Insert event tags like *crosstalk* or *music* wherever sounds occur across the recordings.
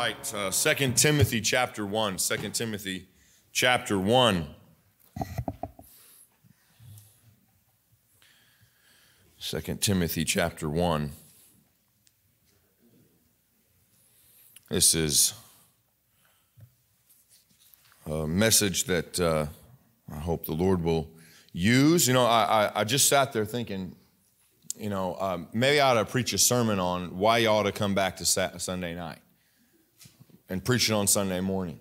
right, uh, 2 Timothy chapter 1. 2 Timothy chapter 1. 2 Timothy chapter 1. This is a message that uh, I hope the Lord will use. You know, I, I, I just sat there thinking, you know, um, maybe I ought to preach a sermon on why you ought to come back to Sunday night and preach it on Sunday morning.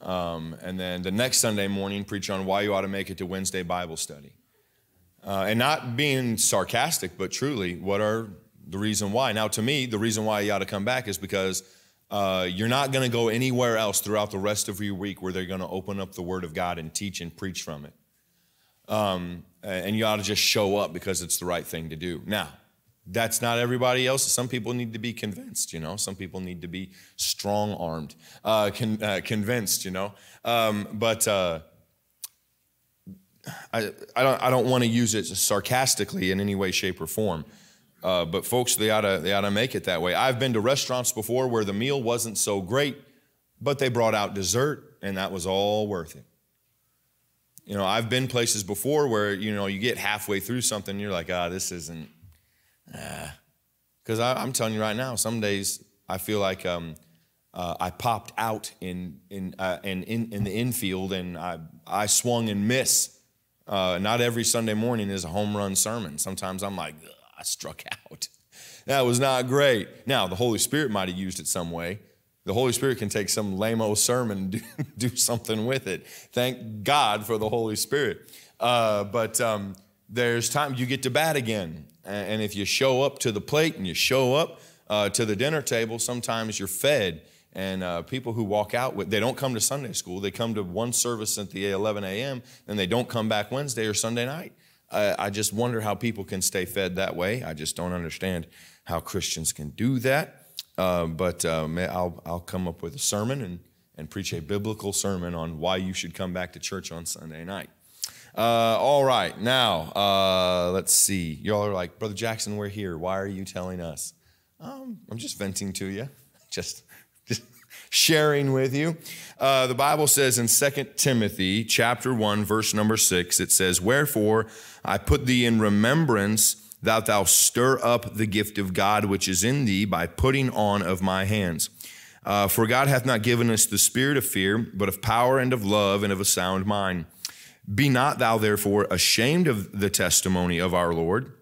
Um, and then the next Sunday morning, preach on why you ought to make it to Wednesday Bible study. Uh, and not being sarcastic, but truly, what are the reason why? Now, to me, the reason why you ought to come back is because uh, you're not going to go anywhere else throughout the rest of your week where they're going to open up the Word of God and teach and preach from it. Um, and you ought to just show up because it's the right thing to do. Now, that's not everybody else. Some people need to be convinced, you know. Some people need to be strong armed, uh, con- uh, convinced, you know. Um, but uh, I, I don't, I don't want to use it sarcastically in any way, shape, or form. Uh, but folks, they ought, to, they ought to make it that way. I've been to restaurants before where the meal wasn't so great, but they brought out dessert, and that was all worth it. You know, I've been places before where, you know, you get halfway through something, you're like, ah, this isn't, because I'm telling you right now, some days I feel like um, uh, I popped out in in, uh, in, in, in the infield and I I swung and miss. Uh, not every Sunday morning is a home run sermon. Sometimes I'm like, I struck *laughs* out. that was not great. Now the Holy Spirit might have used it some way. The Holy Spirit can take some lame old sermon and *laughs* do, do, something with it. Thank God for the Holy Spirit. Uh, but um, there's time you get to bat again. And if you show up to the plate and you show up uh, to the dinner table, sometimes you're fed. And uh, people who walk out with, they don't come to Sunday school. They come to one service at the 11 a.m. and they don't come back Wednesday or Sunday night. I, I just wonder how people can stay fed that way. I just don't understand how Christians can do that. Uh, but um, I'll, I'll come up with a sermon and, and preach a biblical sermon on why you should come back to church on Sunday night. Uh, all right, now uh, let's see. Y'all are like, Brother Jackson, we're here. Why are you telling us? Um, I'm just venting to you, *laughs* just, just sharing with you. Uh, the Bible says in 2 Timothy chapter 1, verse number 6, it says, Wherefore I put thee in remembrance that thou stir up the gift of God which is in thee by putting on of my hands. Uh, for God hath not given us the spirit of fear, but of power and of love and of a sound mind. Be not thou therefore ashamed of the testimony of our Lord,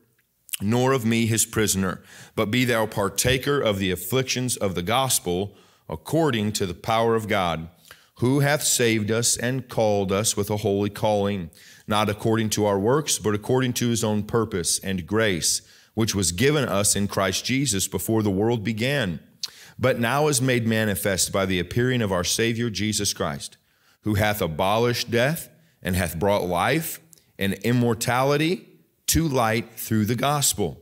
nor of me his prisoner, but be thou partaker of the afflictions of the gospel according to the power of God, who hath saved us and called us with a holy calling, not according to our works, but according to his own purpose and grace, which was given us in Christ Jesus before the world began, but now is made manifest by the appearing of our Savior Jesus Christ, who hath abolished death and hath brought life and immortality to light through the gospel,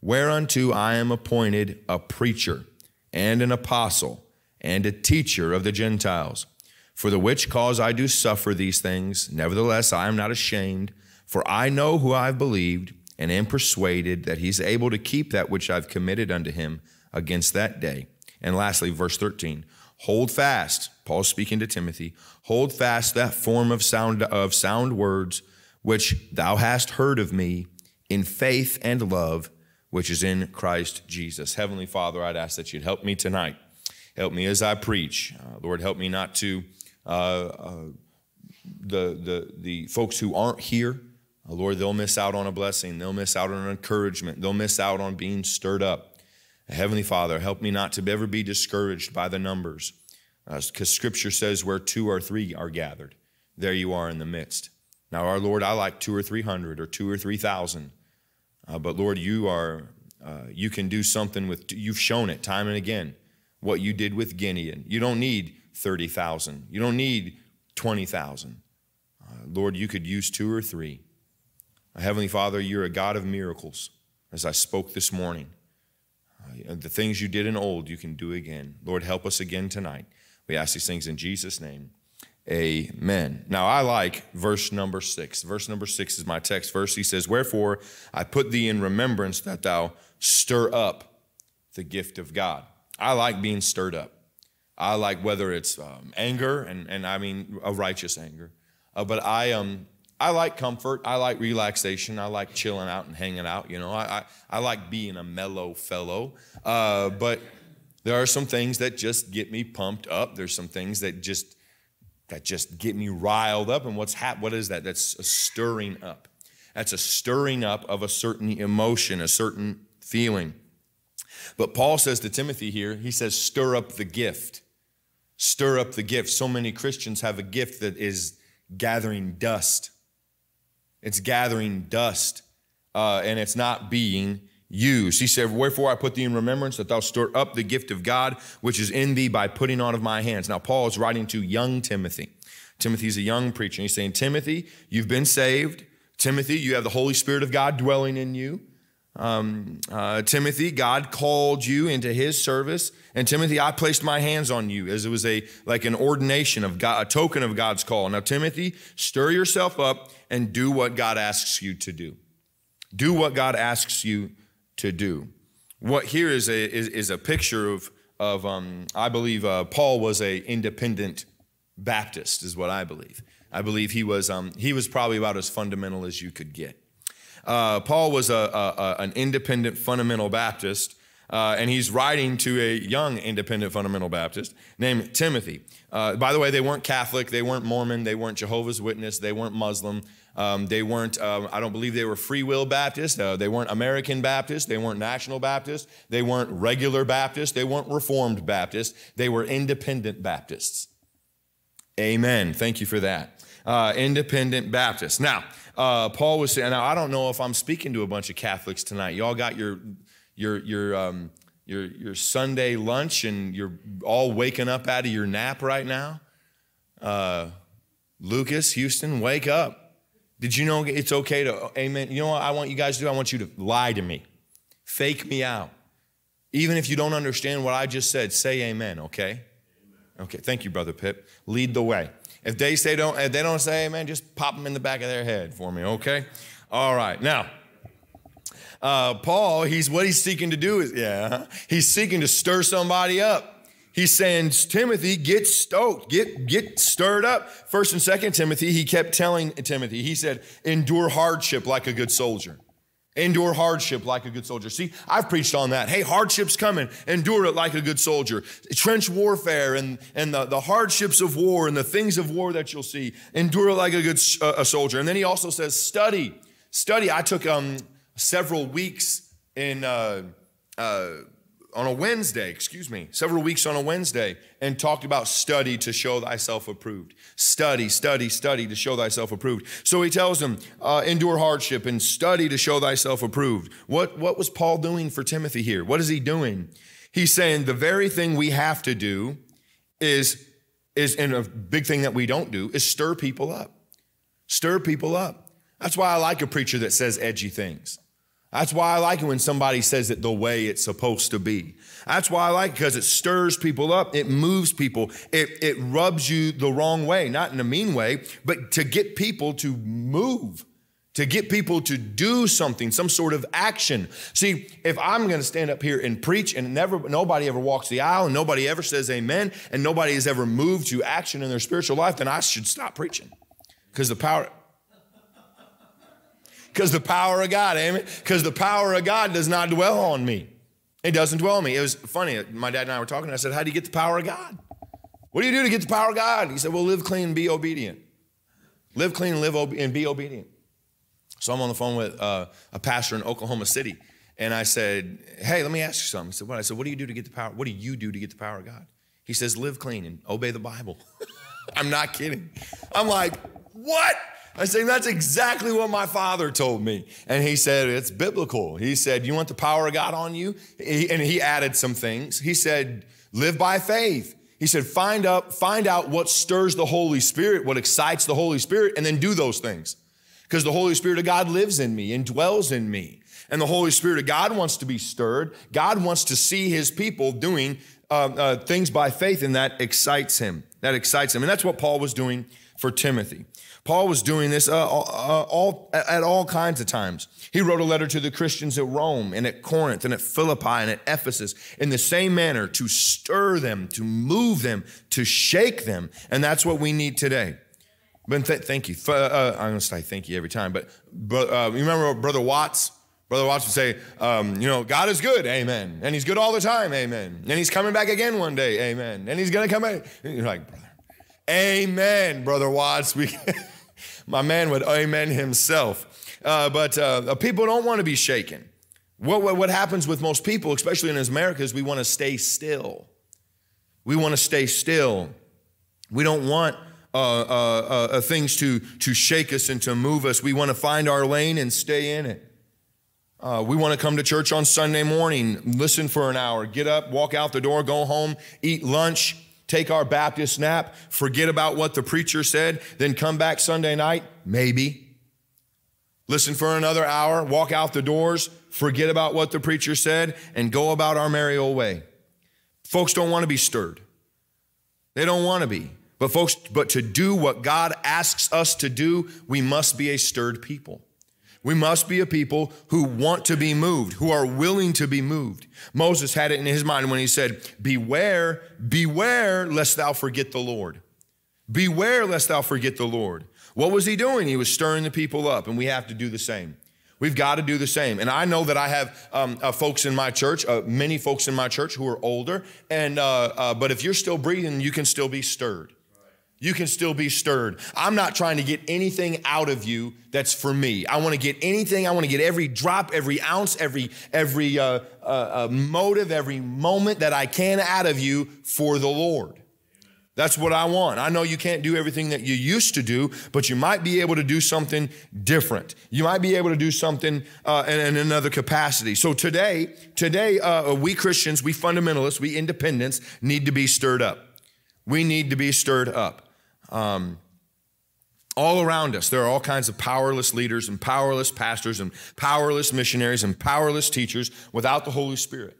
whereunto I am appointed a preacher and an apostle and a teacher of the Gentiles. For the which cause I do suffer these things, nevertheless I am not ashamed, for I know who I've believed, and am persuaded that he's able to keep that which I've committed unto him against that day. And lastly, verse 13 Hold fast, Paul speaking to Timothy, hold fast that form of sound of sound words which thou hast heard of me in faith and love which is in Christ Jesus. Heavenly Father, I'd ask that you'd help me tonight. Help me as I preach. Uh, Lord, help me not to uh, uh, the, the, the folks who aren't here, uh, Lord, they'll miss out on a blessing. They'll miss out on an encouragement. They'll miss out on being stirred up. Heavenly Father, help me not to ever be discouraged by the numbers, because uh, Scripture says where two or three are gathered, there you are in the midst. Now, our Lord, I like two or three hundred or two or three thousand, uh, but Lord, you are uh, you can do something with. You've shown it time and again what you did with Gideon. You don't need thirty thousand. You don't need twenty thousand. Uh, Lord, you could use two or three. Heavenly Father, you're a God of miracles, as I spoke this morning. Uh, the things you did in old, you can do again. Lord, help us again tonight. We ask these things in Jesus' name. Amen. Now, I like verse number six. Verse number six is my text verse. He says, Wherefore I put thee in remembrance that thou stir up the gift of God. I like being stirred up. I like whether it's um, anger, and, and I mean a righteous anger. Uh, but I, um, I like comfort. I like relaxation. I like chilling out and hanging out. You know, I, I, I like being a mellow fellow. Uh, but there are some things that just get me pumped up. There's some things that just that just get me riled up. And what's hap- what is that? That's a stirring up. That's a stirring up of a certain emotion, a certain feeling. But Paul says to Timothy here, he says, stir up the gift. Stir up the gift. So many Christians have a gift that is gathering dust. It's gathering dust, uh, and it's not being used. He said, Wherefore I put thee in remembrance that thou stir up the gift of God which is in thee by putting on of my hands. Now, Paul is writing to young Timothy. Timothy's a young preacher. He's saying, Timothy, you've been saved. Timothy, you have the Holy Spirit of God dwelling in you. Um, uh, Timothy, God called you into his service. And Timothy, I placed my hands on you as it was a like an ordination of God, a token of God's call. Now, Timothy, stir yourself up and do what God asks you to do. Do what God asks you to do. What here is a, is, is a picture of, of um, I believe uh, Paul was a independent Baptist, is what I believe. I believe he was, um, he was probably about as fundamental as you could get. Uh, Paul was a, a, an independent fundamental Baptist, uh, and he's writing to a young independent fundamental Baptist named Timothy. Uh, by the way, they weren't Catholic, they weren't Mormon, they weren't Jehovah's Witness, they weren't Muslim. Um, they weren't, um, I don't believe they were Free Will Baptist. Uh, they weren't American Baptist. They weren't National Baptist. They weren't regular Baptist. They weren't Reformed Baptist. They were independent Baptists. Amen. Thank you for that. Uh, independent Baptist. Now, uh, Paul was saying, now I don't know if I'm speaking to a bunch of Catholics tonight. Y'all got your, your, your, um, your, your Sunday lunch and you're all waking up out of your nap right now. Uh, Lucas, Houston, wake up. Did you know it's okay to, amen? You know what I want you guys to do? I want you to lie to me, fake me out. Even if you don't understand what I just said, say amen, okay? Okay, thank you, Brother Pip. Lead the way. If they say don't, if they don't say amen, just pop them in the back of their head for me, okay? All right. Now, uh, Paul, he's what he's seeking to do is, yeah, he's seeking to stir somebody up. He's saying, Timothy, get stoked, get, get stirred up. First and second Timothy, he kept telling Timothy, he said, endure hardship like a good soldier. Endure hardship like a good soldier. See, I've preached on that. Hey, hardship's coming. Endure it like a good soldier. Trench warfare and, and the, the hardships of war and the things of war that you'll see. Endure it like a good uh, a soldier. And then he also says, study. Study. I took um, several weeks in. Uh, uh, on a Wednesday, excuse me, several weeks on a Wednesday, and talked about study to show thyself approved. Study, study, study to show thyself approved. So he tells them, uh, endure hardship and study to show thyself approved. What, what was Paul doing for Timothy here? What is he doing? He's saying the very thing we have to do is, is and a big thing that we don't do, is stir people up. Stir people up. That's why I like a preacher that says edgy things. That's why I like it when somebody says it the way it's supposed to be. That's why I like it because it stirs people up. It moves people. It, it rubs you the wrong way, not in a mean way, but to get people to move, to get people to do something, some sort of action. See, if I'm going to stand up here and preach and never, nobody ever walks the aisle and nobody ever says amen and nobody has ever moved to action in their spiritual life, then I should stop preaching because the power, because the power of God, amen. Because the power of God does not dwell on me. It doesn't dwell on me. It was funny. My dad and I were talking. And I said, How do you get the power of God? What do you do to get the power of God? He said, Well, live clean and be obedient. Live clean and live ob- and be obedient. So I'm on the phone with uh, a pastor in Oklahoma City, and I said, Hey, let me ask you something. He said, What? I said, What do you do to get the power? What do you do to get the power of God? He says, Live clean and obey the Bible. *laughs* I'm not kidding. I'm like, What? I said, that's exactly what my father told me. And he said, it's biblical. He said, you want the power of God on you? And he added some things. He said, live by faith. He said, find out, find out what stirs the Holy Spirit, what excites the Holy Spirit, and then do those things. Because the Holy Spirit of God lives in me and dwells in me. And the Holy Spirit of God wants to be stirred. God wants to see his people doing uh, uh, things by faith, and that excites him. That excites him. And that's what Paul was doing for Timothy. Paul was doing this uh, all, uh, all, at all kinds of times. He wrote a letter to the Christians at Rome and at Corinth and at Philippi and at Ephesus in the same manner to stir them, to move them, to shake them. And that's what we need today. But th- thank you. Uh, I'm going to say thank you every time. But uh, you remember Brother Watts? Brother Watts would say, um, you know, God is good, amen. And he's good all the time, amen. And he's coming back again one day, amen. And he's going to come back. You're like, amen, Brother Watts. We *laughs* my man would amen himself. Uh, but uh, people don't want to be shaken. What, what, what happens with most people, especially in America, is we want to stay still. We want to stay still. We don't want uh, uh, uh, things to, to shake us and to move us. We want to find our lane and stay in it. Uh, we want to come to church on Sunday morning, listen for an hour, get up, walk out the door, go home, eat lunch, take our Baptist nap, forget about what the preacher said, then come back Sunday night? Maybe. Listen for another hour, walk out the doors, forget about what the preacher said, and go about our merry old way. Folks don't want to be stirred. They don't want to be. But folks, but to do what God asks us to do, we must be a stirred people. We must be a people who want to be moved, who are willing to be moved. Moses had it in his mind when he said, Beware, beware, lest thou forget the Lord. Beware, lest thou forget the Lord. What was he doing? He was stirring the people up, and we have to do the same. We've got to do the same. And I know that I have um, uh, folks in my church, uh, many folks in my church who are older, and uh, uh but if you're still breathing, you can still be stirred you can still be stirred. I'm not trying to get anything out of you that's for me. I want to get anything. I want to get every drop, every ounce, every every uh, uh, uh, motive, every moment that I can out of you for the Lord. That's what I want. I know you can't do everything that you used to do, but you might be able to do something different. You might be able to do something uh, in, in, another capacity. So today, today, uh, we Christians, we fundamentalists, we independents need to be stirred up. We need to be stirred up. Um, all around us, there are all kinds of powerless leaders and powerless pastors and powerless missionaries and powerless teachers without the Holy Spirit,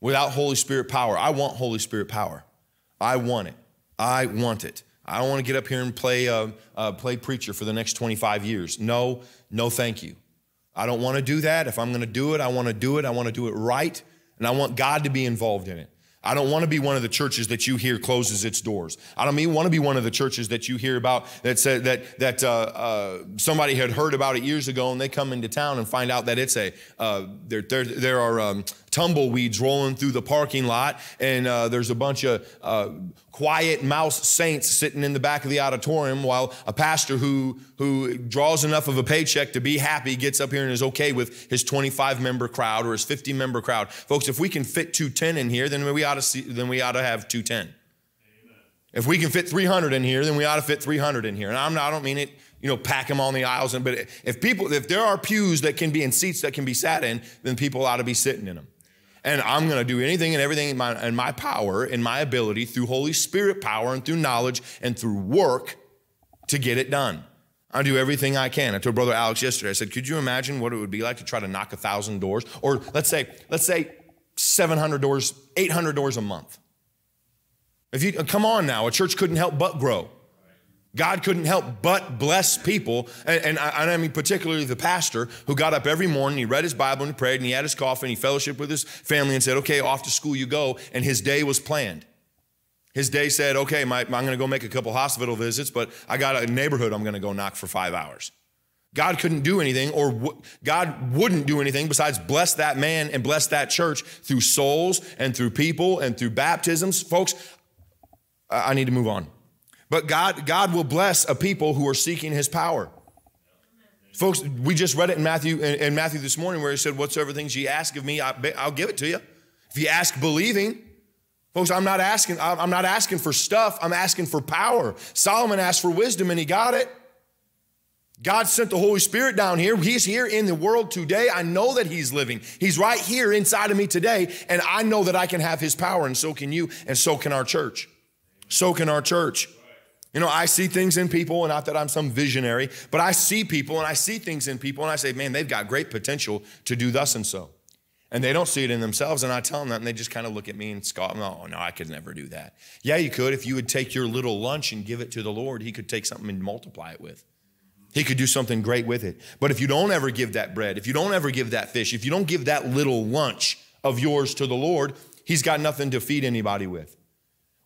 without Holy Spirit power. I want Holy Spirit power. I want it. I want it. I don't want to get up here and play, uh, uh, play preacher for the next 25 years. No, no, thank you. I don't want to do that. If I'm going to do it, I want to do it. I want to do it right, and I want God to be involved in it. I don't want to be one of the churches that you hear closes its doors. I don't want to be one of the churches that you hear about that said that that uh, uh, somebody had heard about it years ago and they come into town and find out that it's a uh, there there there are um, tumbleweeds rolling through the parking lot, and uh, there's a bunch of uh, quiet mouse saints sitting in the back of the auditorium while a pastor who, who draws enough of a paycheck to be happy gets up here and is okay with his 25 member crowd or his 50 member crowd. Folks, if we can fit 210 in here, then we ought to, see, then we ought to have 210. If we can fit 300 in here, then we ought to fit 300 in here. And I'm not, I don't mean it, you know, pack them on the aisles. But if people, if there are pews that can be in seats that can be sat in, then people ought to be sitting in them. And I'm going to do anything and everything in my, in my power, in my ability, through Holy Spirit power and through knowledge and through work to get it done. I do everything I can. I told Brother Alex yesterday, I said, could you imagine what it would be like to try to knock a thousand doors? Or let's say, let's say 700 doors, 800 doors a month. If you come on now, a church couldn't help but grow. God couldn't help but bless people. And, and, I, and, I, mean, particularly the pastor who got up every morning, he read his Bible and he prayed and he had his coffee and he fellowshiped with his family and said, okay, off to school you go. And his day was planned. His day said, okay, my, I'm going to go make a couple hospital visits, but I got a neighborhood I'm going to go knock for five hours. God couldn't do anything, or w- God wouldn't do anything besides bless that man and bless that church through souls and through people and through baptisms. Folks, I need to move on. But God, God will bless a people who are seeking his power. Folks, we just read it in Matthew, in, Matthew this morning where he said, Whatsoever things ye ask of me, I, will give it to you. If you ask believing, folks, I'm not asking, I'm not asking for stuff, I'm asking for power. Solomon asked for wisdom and he got it. God sent the Holy Spirit down here. He's here in the world today. I know that He's living. He's right here inside of me today, and I know that I can have His power, and so can you, and so can our church. So can our church. You know, I see things in people, and not that I'm some visionary, but I see people and I see things in people, and I say, man, they've got great potential to do thus and so. And they don't see it in themselves. And I tell them that, and they just kind of look at me and scoff. Oh, no, I could never do that. Yeah, you could. If you would take your little lunch and give it to the Lord, He could take something and multiply it with. He could do something great with it. But if you don't ever give that bread, if you don't ever give that fish, if you don't give that little lunch of yours to the Lord, He's got nothing to feed anybody with.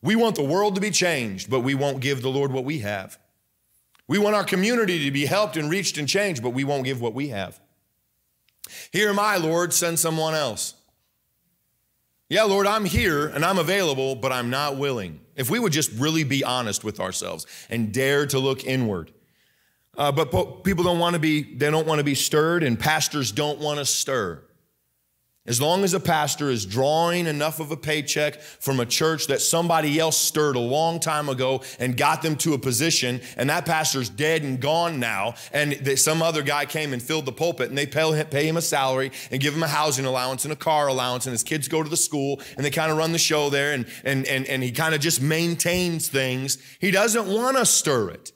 We want the world to be changed, but we won't give the Lord what we have. We want our community to be helped and reached and changed, but we won't give what we have. Here am I, Lord, send someone else. Yeah, Lord, I'm here and I'm available, but I'm not willing. If we would just really be honest with ourselves and dare to look inward. Uh, but people don't want to be, they don't want to be stirred, and pastors don't want to stir. As long as a pastor is drawing enough of a paycheck from a church that somebody else stirred a long time ago and got them to a position, and that pastor's dead and gone now, and some other guy came and filled the pulpit, and they pay him a salary and give him a housing allowance and a car allowance, and his kids go to the school, and they kind of run the show there, and, and, and, and he kind of just maintains things. He doesn't want to stir it.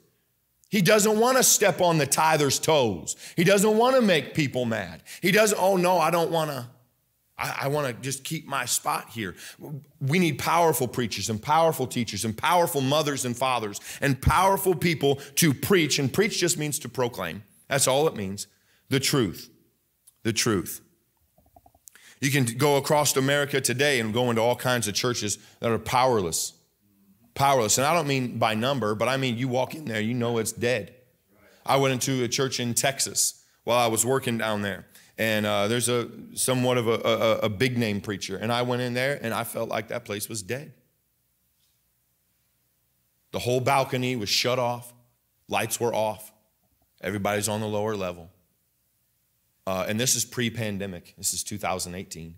He doesn't want to step on the tither's toes. He doesn't want to make people mad. He doesn't, oh no, I don't want to. I, I want to just keep my spot here. We need powerful preachers and powerful teachers and powerful mothers and fathers and powerful people to preach. And preach just means to proclaim. That's all it means. The truth. The truth. You can go across America today and go into all kinds of churches that are powerless. Powerless. And I don't mean by number, but I mean you walk in there, you know it's dead. I went into a church in Texas while I was working down there and uh, there's a somewhat of a, a, a big name preacher. And I went in there and I felt like that place was dead. The whole balcony was shut off, lights were off, everybody's on the lower level. Uh, and this is pre pandemic, this is 2018.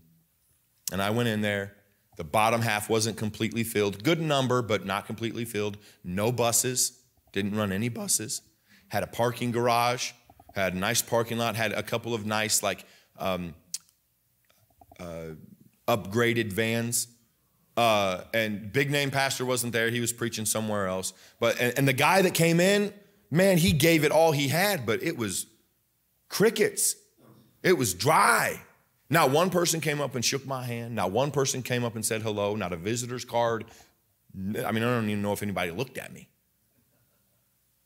And I went in there. The bottom half wasn't completely filled. Good number, but not completely filled. No buses, didn't run any buses. Had a parking garage, had a nice parking lot, had a couple of nice, like, um, uh, upgraded vans. Uh, and big name pastor wasn't there. He was preaching somewhere else. But and, and the guy that came in, man, he gave it all he had, but it was crickets. It was dry. Not one person came up and shook my hand. Not one person came up and said hello. Not a visitor's card. I mean, I don't even know if anybody looked at me.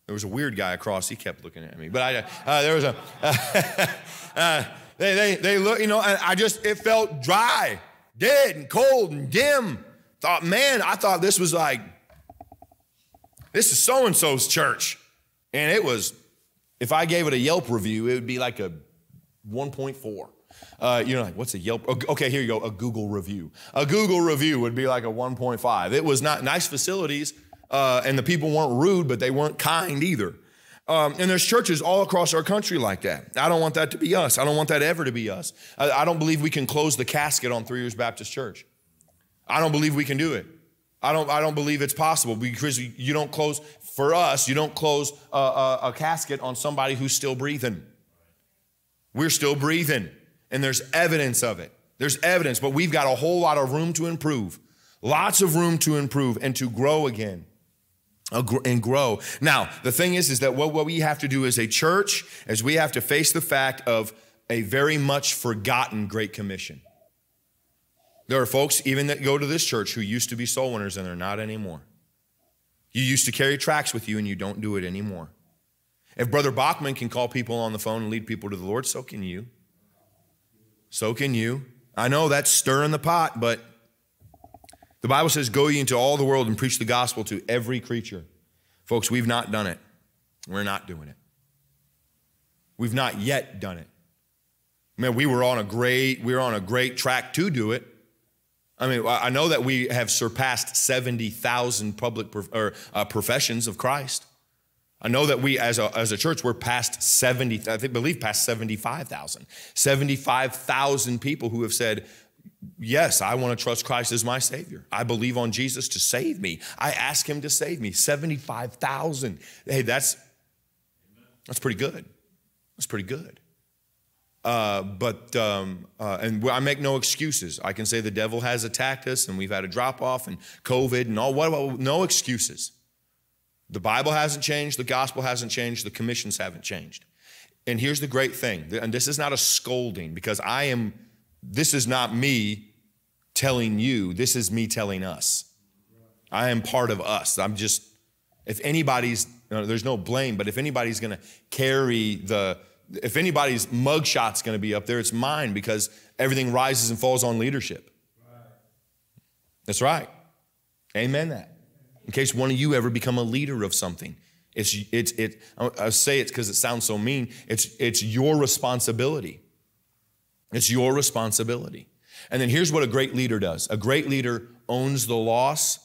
There was a weird guy across. He kept looking at me. But I, uh, there was a, *laughs* uh, they, they, they look, you know, and I just, it felt dry, dead and cold and dim. Thought, man, I thought this was like, this is so and so's church. And it was, if I gave it a Yelp review, it would be like a 1.4. Uh, you know, like, what's a Yelp? Okay, here you go, a Google review. A Google review would be like a 1.5. It was not nice facilities uh, and the people weren't rude, but they weren't kind either. Um, and there's churches all across our country like that. I don't want that to be us. I don't want that ever to be us. I, I don't believe we can close the casket on Three Rivers Baptist Church. I don't believe we can do it. I don't, I don't believe it's possible because you don't close, for us, you don't close a, a, a casket on somebody who's still breathing. We're still breathing, and there's evidence of it. There's evidence, but we've got a whole lot of room to improve. Lots of room to improve and to grow again and grow. Now, the thing is, is that what, what we have to do as a church is we have to face the fact of a very much forgotten Great Commission. There are folks even that go to this church who used to be soul winners and they're not anymore. You used to carry tracts with you and you don't do it anymore. If Brother Bachman can call people on the phone and lead people to the Lord, so can you. So can you. I know that's stirring the pot, but the Bible says, Go ye into all the world and preach the gospel to every creature. Folks, we've not done it. We're not doing it. We've not yet done it. Man, we were on a great, we were on a great track to do it. I mean, I know that we have surpassed 70,000 public or, uh, professions of Christ. I know that we, as a, as a church, we're past 70, I think, believe past 75,000. 75,000 people who have said, Yes, I want to trust Christ as my Savior. I believe on Jesus to save me. I ask Him to save me. 75,000. Hey, that's, that's pretty good. That's pretty good. Uh, but, um, uh, and I make no excuses. I can say the devil has attacked us and we've had a drop off and COVID and all, what, About, no excuses. The Bible hasn't changed, the gospel hasn't changed, the commissions haven't changed. And here's the great thing, and this is not a scolding because I am this is not me telling you, this is me telling us. I am part of us. I'm just, if anybody's, there's no blame, but if anybody's gonna carry the, if anybody's mugshot's gonna be up there, it's mine because everything rises and falls on leadership. That's right. Amen that. In case one of you ever become a leader of something, it's, it's, it, I say it because it sounds so mean. It's, it's your responsibility. It's your responsibility. And then here's what a great leader does a great leader owns the loss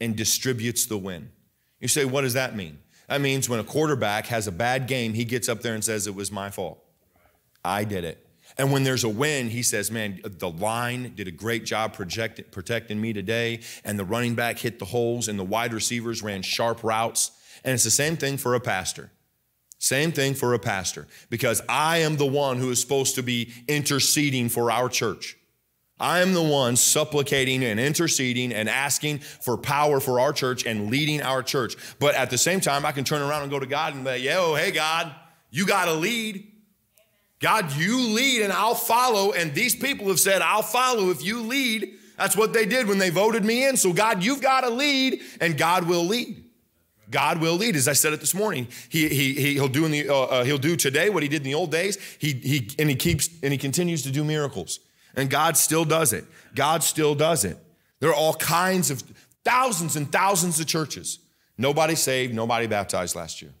and distributes the win. You say, what does that mean? That means when a quarterback has a bad game, he gets up there and says, It was my fault. I did it. And when there's a win, he says, Man, the line did a great job project- protecting me today, and the running back hit the holes, and the wide receivers ran sharp routes. And it's the same thing for a pastor. Same thing for a pastor, because I am the one who is supposed to be interceding for our church. I am the one supplicating and interceding and asking for power for our church and leading our church. But at the same time, I can turn around and go to God and say, yo, hey, God, you got to lead. God, you lead and I'll follow. And these people have said, I'll follow if you lead. That's what they did when they voted me in. So, God, you've got to lead, and God will lead. God will lead, as I said it this morning. He, he, he, will do in the, uh, uh, he'll do today what he did in the old days. He, he, and he keeps, and he continues to do miracles. And God still does it. God still does it. There are all kinds of thousands and thousands of churches. Nobody saved, nobody baptized last year.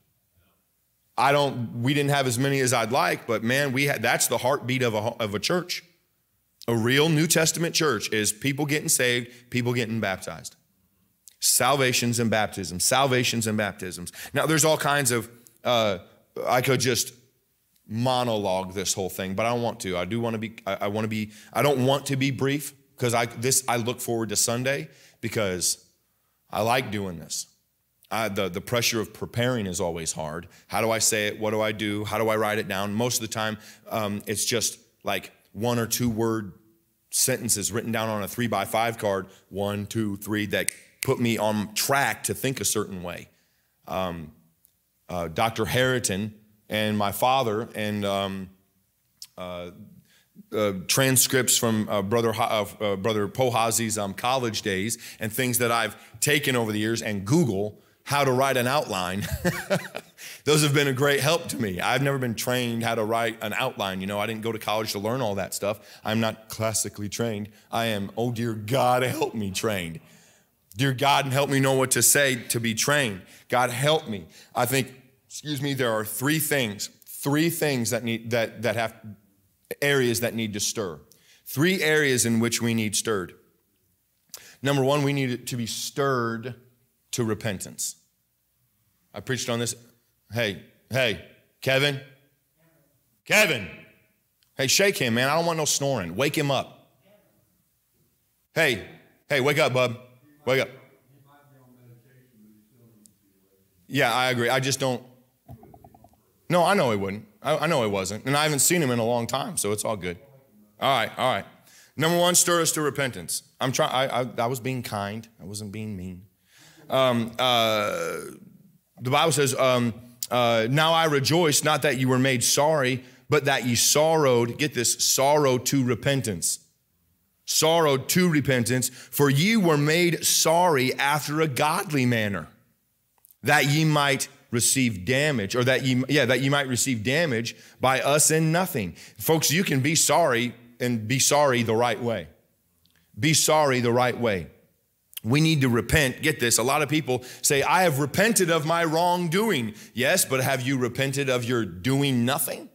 I don't, we didn't have as many as I'd like, but man, we had, that's the heartbeat of a, of a church. A real New Testament church is people getting saved, people getting baptized. Salvations and baptisms, salvations and baptisms. Now, there's all kinds of, uh, I could just monologue this whole thing, but I don't want to. I do want to be, I, I want to be, I don't want to be brief because I, this, I look forward to Sunday because I like doing this. I, the, the pressure of preparing is always hard. How do I say it? What do I do? How do I write it down? Most of the time, um, it's just like one or two word sentences written down on a three by five card, one, two, three, that put me on track to think a certain way. Um, uh, Dr. Harrington and my father and um, uh, uh, transcripts from uh, Brother, uh, uh, Brother Pohazi's um, college days and things that I've taken over the years and Google how to write an outline. *laughs* Those have been a great help to me. I've never been trained how to write an outline. You know, I didn't go to college to learn all that stuff. I'm not classically trained. I am, oh dear God, help me trained. Dear God, and help me know what to say to be trained. God, help me. I think, excuse me, there are three things, three things that need that that have areas that need to stir. Three areas in which we need stirred. Number one, we need to be stirred to repentance. I preached on this. Hey, hey, Kevin. Kevin. Hey, shake him, man. I don't want no snoring. Wake him up. Hey, hey, wake up, bub. Wake up. Yeah, I agree. I just don't. No, I know he wouldn't. I, I know he wasn't. And I haven't seen him in a long time, so it's all good. All right, all right. Number one, stir us to repentance. I'm trying. I, I, was being kind. I wasn't being mean. Um, uh, the Bible says, um, uh, Now I rejoice, not that you were made sorry, but that ye sorrowed, get this, sorrow to repentance. Sorrow to repentance, for ye were made sorry after a godly manner, that ye might receive damage, or that ye, yeah, that ye might receive damage by us in nothing. Folks, you can be sorry and be sorry the right way. Be sorry the right way. We need to repent. Get this. A lot of people say, I have repented of my wrongdoing. Yes, but have you repented of your doing nothing?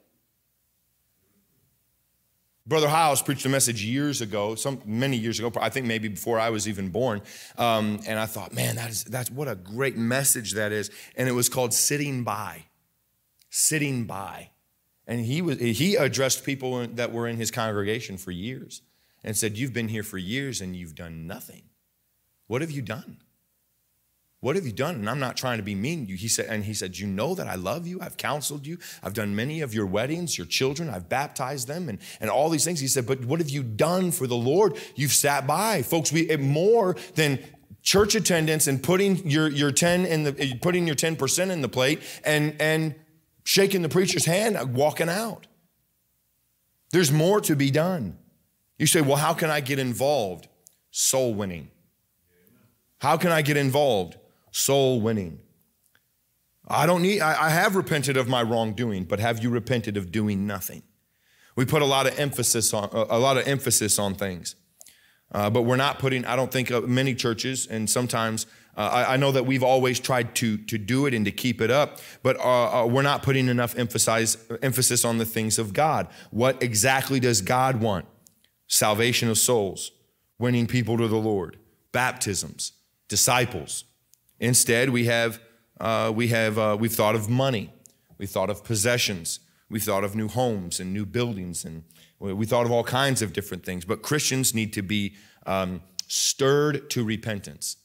Brother Hyles preached a message years ago, some many years ago, I think maybe before I was even born. Um, and I thought, man, that is that's what a great message that is. And it was called sitting by. Sitting by. And he was he addressed people that were in his congregation for years and said, You've been here for years and you've done nothing. What have you done? What have you done? And I'm not trying to be mean. He said, and he said, You know that I love you. I've counseled you. I've done many of your weddings, your children. I've baptized them and, and all these things. He said, But what have you done for the Lord? You've sat by. Folks, we more than church attendance and putting your, your 10 in the eh, putting your 10% in the plate and, and shaking the preacher's hand, uh, walking out. There's more to be done. You say, well, how can I get involved? Soul winning. How can I get involved? Soul winning. I don't need, I, I have repented of my wrongdoing, but have you repented of doing nothing? We put a lot of emphasis on a lot of emphasis on things, uh, but we're not putting. I don't think uh, many churches, and sometimes uh, I, I, know that we've always tried to to do it and to keep it up, but uh, uh, we're not putting enough emphasize emphasis on the things of God. What exactly does God want? Salvation of souls, winning people to the Lord, baptisms, disciples. Instead, we have uh, we have we've thought of money, we thought of possessions. We thought of new homes and new buildings, and we thought of all kinds of different things. But Christians need to be um, stirred to repentance.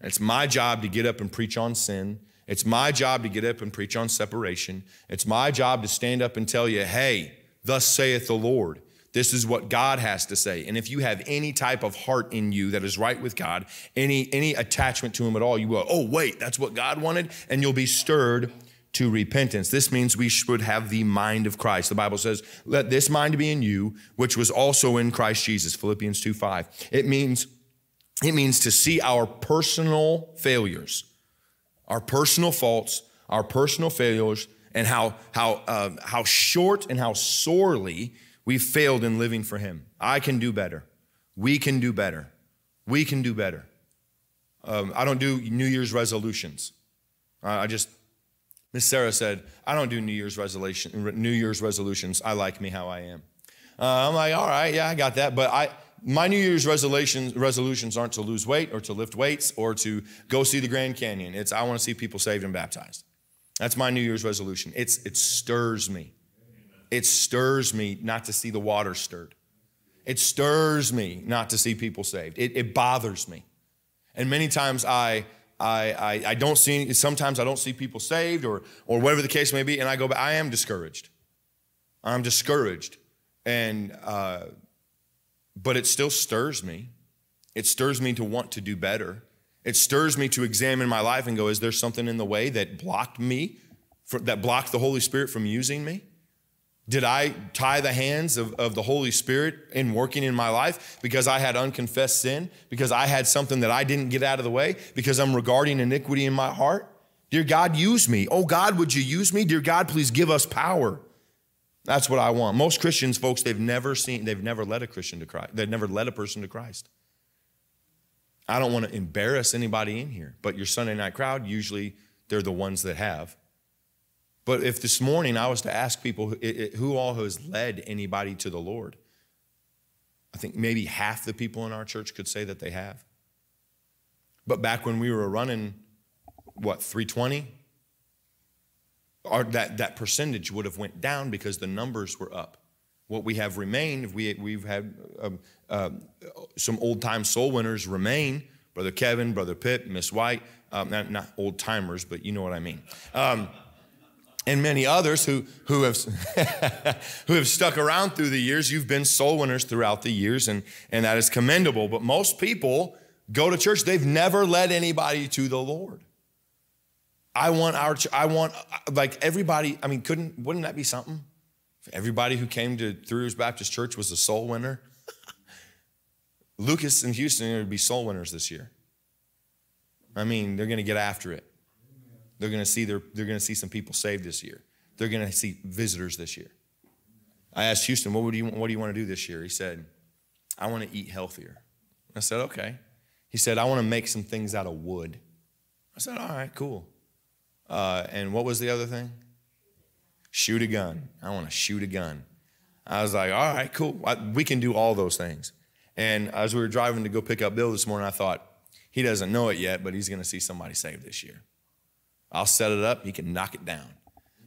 It's my job to get up and preach on sin. It's my job to get up and preach on separation. It's my job to stand up and tell you, hey, thus saith the Lord. This is what God has to say. And if you have any type of heart in you that is right with God, any, any attachment to Him at all, you go, oh, wait, that's what God wanted. And you'll be stirred to repentance. This means we should have the mind of Christ. The Bible says, let this mind be in you, which was also in Christ Jesus, Philippians 2 5. It means, it means to see our personal failures, our personal faults, our personal failures, and how, how, uh, how short and how sorely we failed in living for Him. I can do better. We can do better. We can do better. Um, I don't do New Year's resolutions. I just Miss Sarah said, I don't do New Year's resolution, New Year's resolutions. I like me how I am. Uh, I'm like, all right, yeah, I got that. But I, my New Year's resolutions, resolutions aren't to lose weight or to lift weights or to go see the Grand Canyon. It's I want to see people saved and baptized. That's my New Year's resolution. It's, it stirs me. It stirs me not to see the water stirred. It stirs me not to see people saved. It, it bothers me. And many times I I, I, I, don't see, sometimes I don't see people saved or, or whatever the case may be, and I go, but I am discouraged. I'm discouraged. And, uh, but it still stirs me. It stirs me to want to do better. It stirs me to examine my life and go, is there something in the way that blocked me, for, that blocked the Holy Spirit from using me? Did I tie the hands of, of the Holy Spirit in working in my life because I had unconfessed sin, because I had something that I didn't get out of the way, because I'm regarding iniquity in my heart? Dear God, use me. Oh God, would you use me? Dear God, please give us power. That's what I want. Most Christians, folks, they've never seen, they've never led a Christian to Christ. They've never led a person to Christ. I don't want to embarrass anybody in here, but your Sunday night crowd, usually they're the ones that have. But if this morning I was to ask people who all has led anybody to the Lord, I think maybe half the people in our church could say that they have. But back when we were running, what, 320? Our, that, that percentage would have went down because the numbers were up. What we have remained, we, we've had um, uh, some old time soul winners remain. Brother Kevin, Brother Pitt, Miss White, um, not, not old timers, but you know what I mean. Um, and many others who, who, have, *laughs* who have stuck around through the years. You've been soul winners throughout the years, and, and that is commendable. But most people go to church, they've never led anybody to the Lord. I want our, I want, like everybody, I mean, couldn't, wouldn't that be something? If everybody who came to Three Rivers Baptist Church was a soul winner. *laughs* Lucas and Houston are going to be soul winners this year. I mean, they're going to get after it. They're going to see their, they're going to see some people saved this year. They're going to see visitors this year. I asked Houston, what, do you, what do you want to do this year? He said, I want to eat healthier. I said, okay. He said, I want to make some things out of wood. I said, all right, cool. Uh, and what was the other thing? Shoot a gun. I want to shoot a gun. I was like, all right, cool. I, we can do all those things. And as we were driving to go pick up Bill this morning, I thought, he doesn't know it yet, but he's going to see somebody saved this year. I'll set it up, he can knock it down.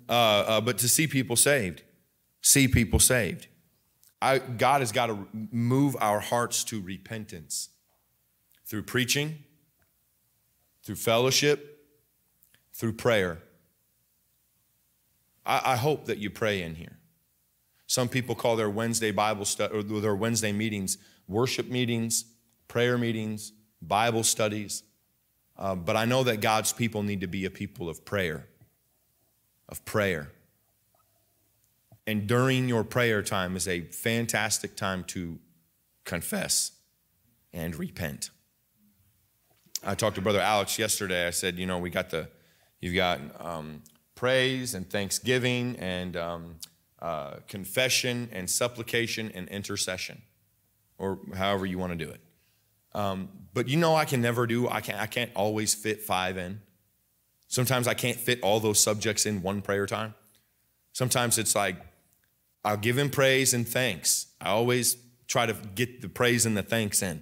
Uh, uh, but to see people saved, see people saved. I, God has got to move our hearts to repentance through preaching, through fellowship, through prayer. I, I hope that you pray in here. Some people call their Wednesday Bible study or their Wednesday meetings worship meetings, prayer meetings, Bible studies. Uh, but I know that God's people need to be a people of prayer, of prayer. And during your prayer time is a fantastic time to confess, and repent. I talked to Brother Alex yesterday. I said, you know, we got the, you've got um, praise and thanksgiving and um, uh, confession and supplication and intercession, or however you want to do it. Um, but you know, I can never do. I can't. I can't always fit five in. Sometimes I can't fit all those subjects in one prayer time. Sometimes it's like I'll give him praise and thanks. I always try to get the praise and the thanks in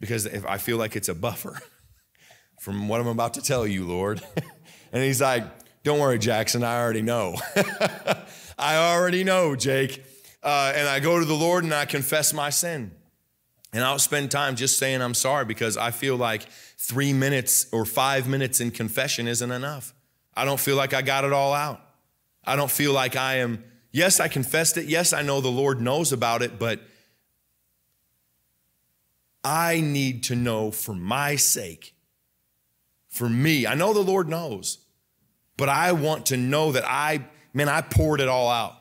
because if I feel like it's a buffer *laughs* from what I'm about to tell you, Lord. *laughs* and he's like, Don't worry, Jackson, I already know. *laughs* I already know, Jake. Uh, and I go to the Lord and I confess my sin. And I'll spend time just saying I'm sorry because I feel like three minutes or five minutes in confession isn't enough. I don't feel like I got it all out. I don't feel like I am, yes, I confessed it. Yes, I know the Lord knows about it, but I need to know for my sake, for me. I know the Lord knows, but I want to know that I, man, I poured it all out.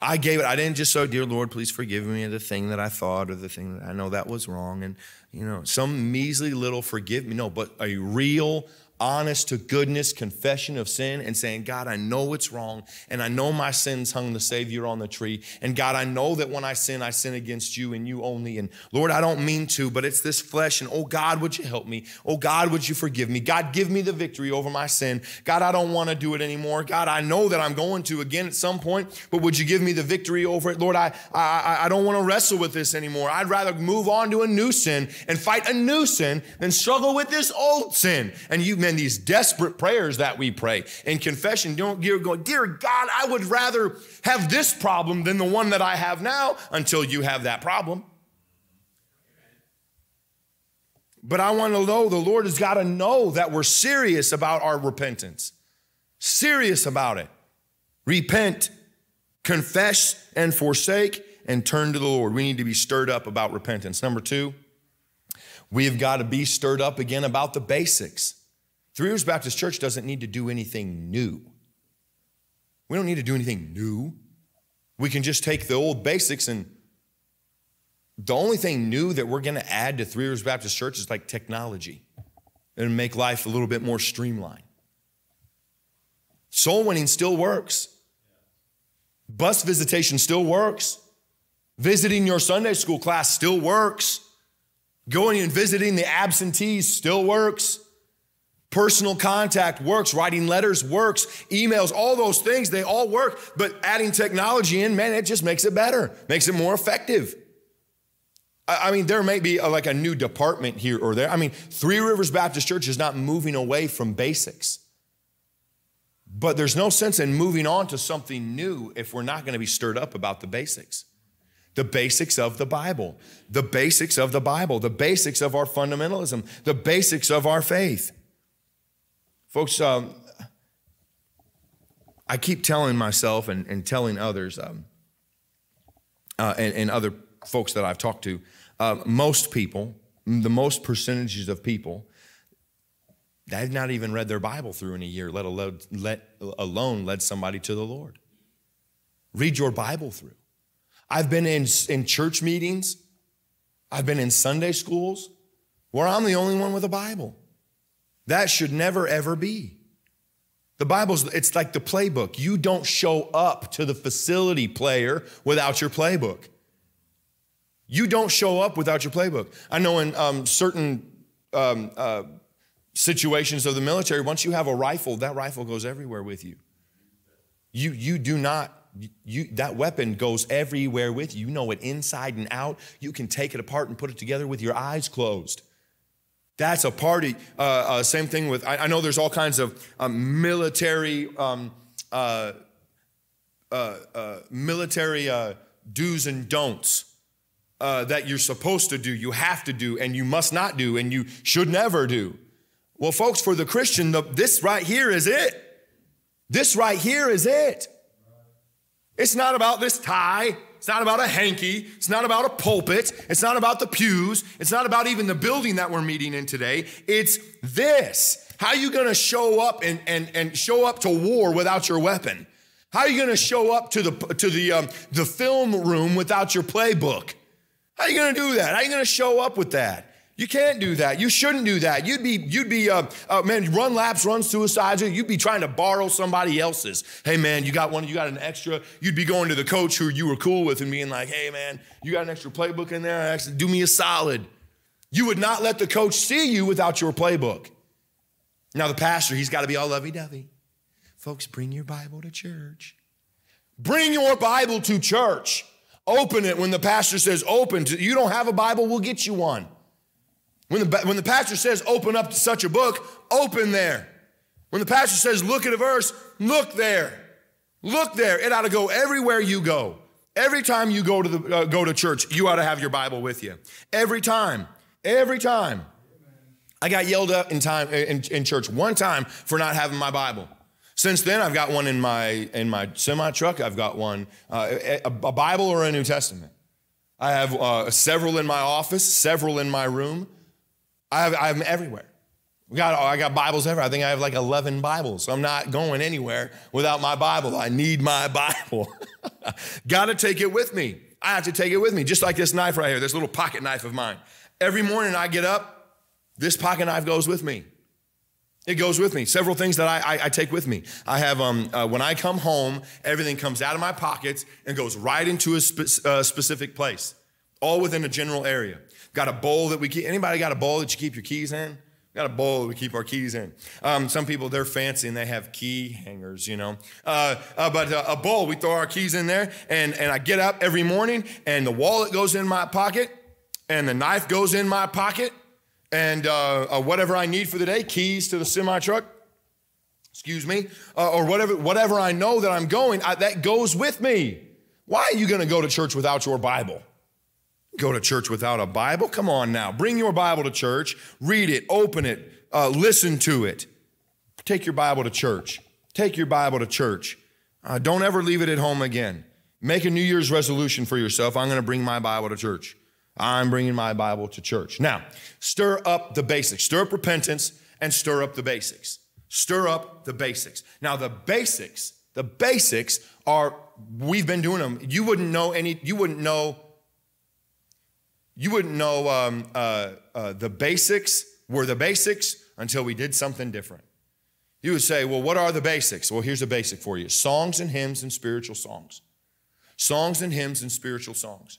I gave it. I didn't just say, "Dear Lord, please forgive me of the thing that I thought or the thing that I know that was wrong." And you know, some measly little forgive me. No, but a real honest to goodness confession of sin and saying, God, I know it's wrong and I know my sins hung the Savior on the tree. And God, I know that when I sin, I sin against you and you only. And Lord, I don't mean to, but it's this flesh. And oh God, would you help me? Oh God, would you forgive me? God, give me the victory over my sin. God, I don't want to do it anymore. God, I know that I'm going to again at some point, but would you give me the victory over it? Lord, I, I, I don't want to wrestle with this anymore. I'd rather move on to a new sin and fight a new sin than struggle with this old sin. And you, man, these desperate prayers that we pray in confession, don't you're going, dear God, I would rather have this problem than the one that I have now until you have that problem. But I want to know the Lord has got to know that we're serious about our repentance. Serious about it. Repent, confess, and forsake, and turn to the Lord. We need to be stirred up about repentance. Number two, we've got to be stirred up again about the basics. Three Rivers Baptist Church doesn't need to do anything new. We don't need to do anything new. We can just take the old basics and the only thing new that we're going to add to Three Rivers Baptist Church is like technology and make life a little bit more streamlined. Soul winning still works. Bus visitation still works. Visiting your Sunday school class still works. Going and visiting the absentees still works. Personal contact works, writing letters works, emails, all those things, they all work. But adding technology in, man, it just makes it better, makes it more effective. I mean, there may be a, like a new department here or there. I mean, Three Rivers Baptist Church is not moving away from basics. But there's no sense in moving on to something new if we're not going to be stirred up about the basics. The basics of the Bible, the basics of the Bible, the basics of our fundamentalism, the basics of our faith. Folks, um, I keep telling myself and, and telling others um, uh, and, and, other folks that I've talked to, uh, most people, the most percentages of people, they have not even read their Bible through in a year, let alone, let alone led somebody to the Lord. Read your Bible through. I've been in, in church meetings, I've been in Sunday schools where I'm the only one with a Bible. That should never, ever be. The Bible's, it's like the playbook. You don't show up to the facility player without your playbook. You don't show up without your playbook. I know in um, certain um, uh, situations of the military, once you have a rifle, that rifle goes everywhere with you. You, you do not, you, that weapon goes everywhere with you. You know it inside and out. You can take it apart and put it together with your eyes closed. That's a party. Uh, uh, same thing with, I, I, know there's all kinds of um, military, um, uh, uh, uh military uh, do's and don'ts that you're supposed to do, you have to do, and you must not do, and you should never do. Well, folks, for the Christian, the, this right here is it. This right here is it. It's not about this tie. It's not about a hanky. It's not about a pulpit. It's not about the pews. It's not about even the building that we're meeting in today. It's this. How are you going to show up and, and, and show up to war without your weapon? How are you going to show up to the, to the, um, the film room without your playbook? How are you going to do that? How are you going to show up with that? You can't do that. You shouldn't do that. You'd be, you'd be, uh, uh, man, run laps, run suicides. You'd be trying to borrow somebody else's. Hey, man, you got one, you got an extra. You'd be going to the coach who you were cool with and being like, hey, man, you got an extra playbook in there? Actually, do me a solid. You would not let the coach see you without your playbook. Now, the pastor, he's got to be all lovey dovey. Folks, bring your Bible to church. Bring your Bible to church. Open it when the pastor says open. You don't have a Bible, we'll get you one. When the, when the pastor says open up to such a book, open there. When the pastor says look at a verse, look there. Look there. It ought to go everywhere you go. Every time you go to the uh, go to church, you ought to have your Bible with you. Every time. Every time. I got yelled at in time in, in church one time for not having my Bible. Since then, I've got one in my in my semi truck. I've got one uh, a, a, Bible or a New Testament. I have uh, several in my office, several in my room. I them everywhere. We got, I got Bibles everywhere. I think I have like 11 Bibles. So I'm not going anywhere without my Bible. I need my *laughs* Bible. got to take it with me. I have to take it with me, just like this knife right here, this little pocket knife of mine. Every morning I get up, this pocket knife goes with me. It goes with me. Several things that I, I, I take with me. I have, um, uh, when I come home, everything comes out of my pockets and goes right into a spe- uh, specific place, all within a general area. Got a bowl that we keep. Anybody got a bowl that you keep your keys in? Got a bowl that we keep our keys in. Um, some people they're fancy and they have key hangers, you know. Uh, uh, but uh, a bowl, we throw our keys in there, and and I get up every morning, and the wallet goes in my pocket, and the knife goes in my pocket, and uh, uh, whatever I need for the day, keys to the semi truck, excuse me, uh, or whatever whatever I know that I'm going, I, that goes with me. Why are you going to go to church without your Bible? Go to church without a Bible? Come on now. Bring your Bible to church, read it, open it, uh, listen to it. Take your Bible to church. Take your Bible to church. Uh, don't ever leave it at home again. Make a New Year's resolution for yourself. I'm going to bring my Bible to church. I'm bringing my Bible to church. Now, stir up the basics. Stir up repentance and stir up the basics. Stir up the basics. Now, the basics, the basics are, we've been doing them. You wouldn't know any, you wouldn't know you wouldn't know um, uh, uh, the basics were the basics until we did something different. You would say, well, what are the basics? Well, here's a basic for you songs and hymns and spiritual songs. Songs and hymns and spiritual songs.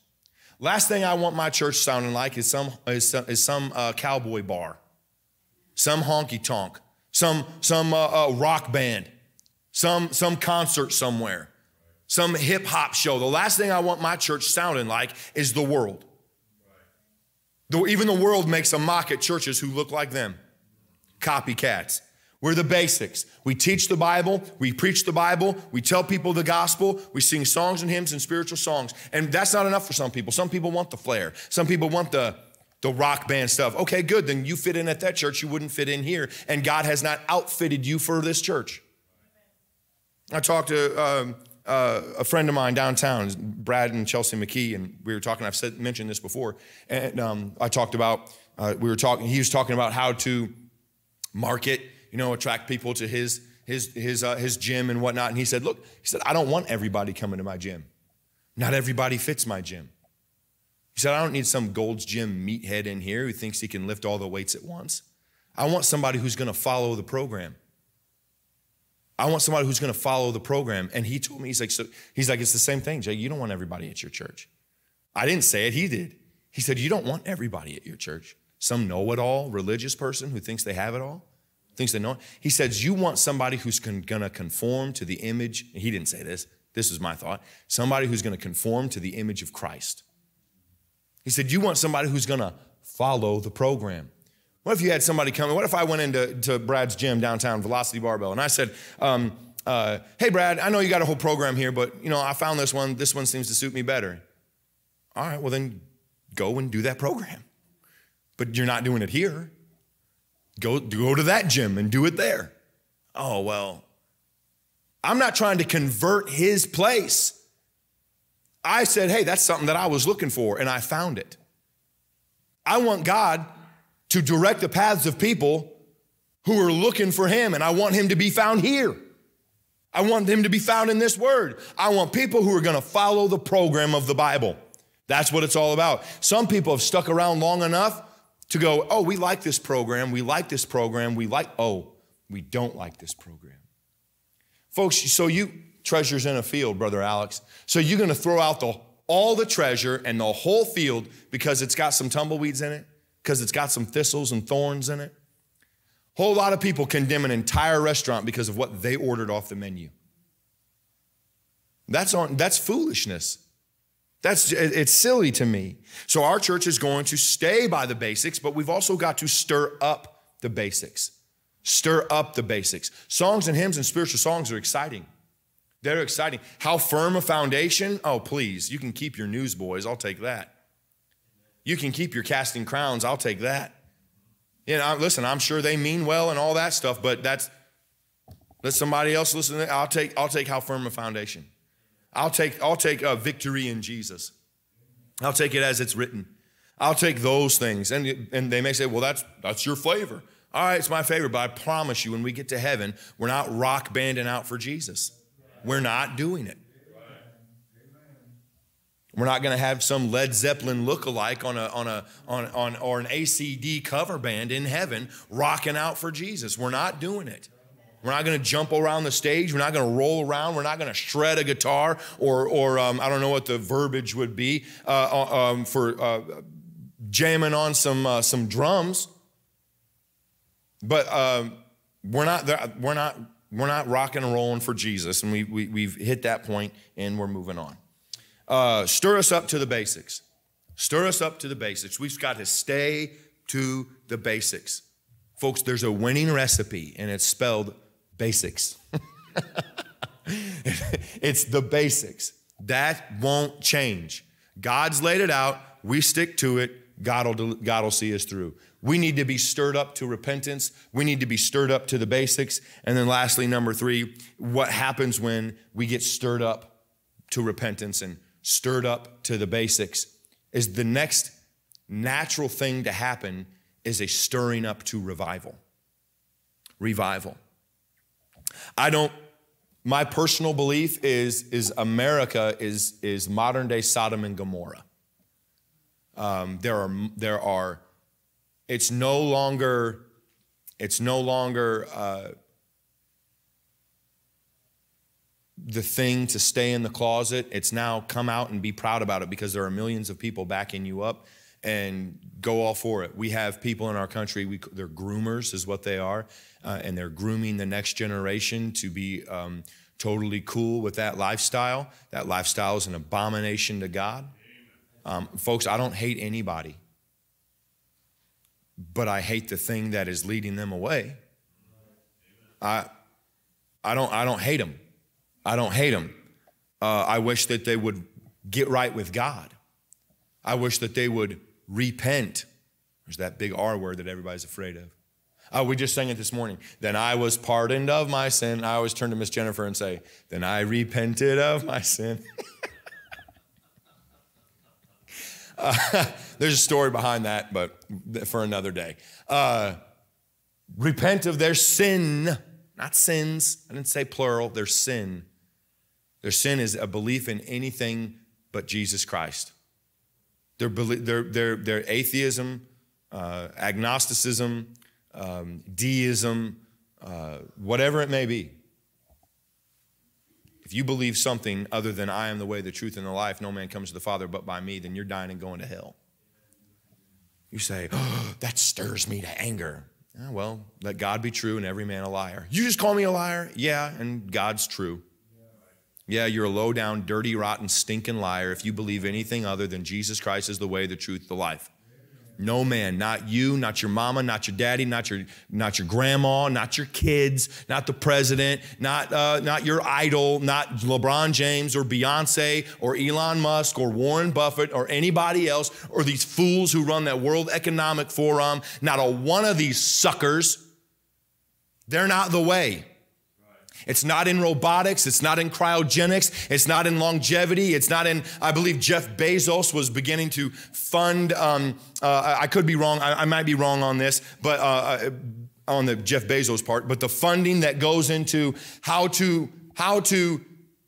Last thing I want my church sounding like is some, is some, is some uh, cowboy bar, some honky tonk, some, some uh, uh, rock band, some, some concert somewhere, some hip hop show. The last thing I want my church sounding like is the world. Even the world makes a mock at churches who look like them. Copycats. We're the basics. We teach the Bible, we preach the Bible, we tell people the gospel, we sing songs and hymns and spiritual songs. And that's not enough for some people. Some people want the flair. Some people want the the rock band stuff. Okay, good. Then you fit in at that church, you wouldn't fit in here. And God has not outfitted you for this church. I talked to um, uh, a friend of mine downtown, Brad and Chelsea McKee, and we were talking. I've said, mentioned this before, and um, I talked about. Uh, we were talking. He was talking about how to market, you know, attract people to his his his uh, his gym and whatnot. And he said, "Look, he said, I don't want everybody coming to my gym. Not everybody fits my gym." He said, "I don't need some Gold's Gym meathead in here who thinks he can lift all the weights at once. I want somebody who's going to follow the program." I want somebody who's going to follow the program. And he told me, he's like, so he's like, it's the same thing, Jay. You don't want everybody at your church. I didn't say it, he did. He said, You don't want everybody at your church. Some know it all religious person who thinks they have it all, thinks they know it. He says, You want somebody who's con- going to conform to the image. He didn't say this. This is my thought. Somebody who's going to conform to the image of Christ. He said, You want somebody who's going to follow the program. What if you had somebody come? What if I went into to Brad's gym downtown, Velocity Barbell, and I said, um, uh, "Hey, Brad, I know you got a whole program here, but you know I found this one. This one seems to suit me better." All right, well then, go and do that program. But you're not doing it here. Go go to that gym and do it there. Oh well, I'm not trying to convert his place. I said, "Hey, that's something that I was looking for, and I found it." I want God to direct the paths of people who are looking for him. And I want him to be found here. I want him to be found in this word. I want people who are going to follow the program of the Bible. That's what it's all about. Some people have stuck around long enough to go, oh, we like this program, we like this program, we like, oh, we don't like this program. Folks, so you, treasures in a field, Brother Alex. So you're gonna throw out the, all the treasure and the whole field because it's got some tumbleweeds in it, because it's got some thistles and thorns in it. Whole lot of people condemn an entire restaurant because of what they ordered off the menu. That's, on, that's foolishness. That's it's silly to me. So our church is going to stay by the basics, but we've also got to stir up the basics. Stir up the basics. Songs and hymns and spiritual songs are exciting. They're exciting. How firm a foundation? Oh, please. You can keep your newsboys. I'll take that. You can keep your casting crowns. I'll take that. You know, listen, I'm sure they mean well and all that stuff, but that's let somebody else listen. I'll take I'll take how firm a foundation. I'll take, I'll take a victory in Jesus. I'll take it as it's written. I'll take those things. And, and they may say, well, that's, that's your flavor. All right, it's my favorite, but I promise you, when we get to heaven, we're not rock banding out for Jesus. We're not doing it. We're not going to have some Led Zeppelin look-alike on a on a on, on or an AC/DC cover band in heaven rocking out for Jesus. We're not doing it. We're not going to jump around the stage. We're not going to roll around. We're not going to shred a guitar or, or um, I don't know what the verbiage would be uh, uh um, for uh, jamming on some, uh, some drums. But um, we're, not, we're, not, we're not rocking and rolling for Jesus. And we, we, we've hit that point and we're moving on. Uh, stir us up to the basics. Stir us up to the basics. We've got to stay to the basics. Folks, there's a winning recipe, and it's spelled basics. *laughs* it's the basics. That won't change. God's laid it out. We stick to it. God will, God will see us through. We need to be stirred up to repentance. We need to be stirred up to the basics. And then, lastly, number three, what happens when we get stirred up to repentance and stirred up to the basics is the next natural thing to happen is a stirring up to revival. Revival. I don't, my personal belief is, is America is, is modern day Sodom and Gomorrah. Um, there are, there are, it's no longer, it's no longer uh, the thing to stay in the closet. It's now come out and be proud about it because there are millions of people backing you up and go all for it. We have people in our country, we, they're groomers, is what they are uh, and they're grooming the next generation to be um, totally cool with that lifestyle. That lifestyle is an abomination to God. Um, folks, I don't hate anybody, but I hate the thing that is leading them away. I, I don't, I don't hate them. I don't hate them. Uh, I wish that they would get right with God. I wish that they would repent. There's that big R word that everybody's afraid of. Oh, we just sang it this morning. Then I was pardoned of my sin. I always turn to Miss Jennifer and say, Then I repented of my sin. *laughs* uh, *laughs* there's a story behind that, but for another day. Uh, repent of their sin, not sins. I didn't say plural, their sin. Their sin is a belief in anything but Jesus Christ. Their, their, their, their atheism, uh, agnosticism, um, deism, uh, whatever it may be. If you believe something other than I am the way, the truth, and the life, no man comes to the Father but by me, then you're dying and going to hell. You say, oh, that stirs me to anger. Yeah, well, let God be true and every man a liar. You just call me a liar? Yeah, and God's true. Yeah, you're a low down, dirty, rotten, stinking liar if you believe anything other than Jesus Christ is the way, the truth, the life. No man, not you, not your mama, not your daddy, not your, not your grandma, not your kids, not the president, not, uh, not your idol, not LeBron James or Beyonce or Elon Musk or Warren Buffett or anybody else or these fools who run that World Economic Forum. Not a one of these suckers. They're not the way. It's not in robotics. It's not in cryogenics. It's not in longevity. It's not in, I believe Jeff Bezos was beginning to fund, um, uh, I could be wrong. I, I, might be wrong on this, but uh, uh, on the Jeff Bezos part, but the funding that goes into how to, how to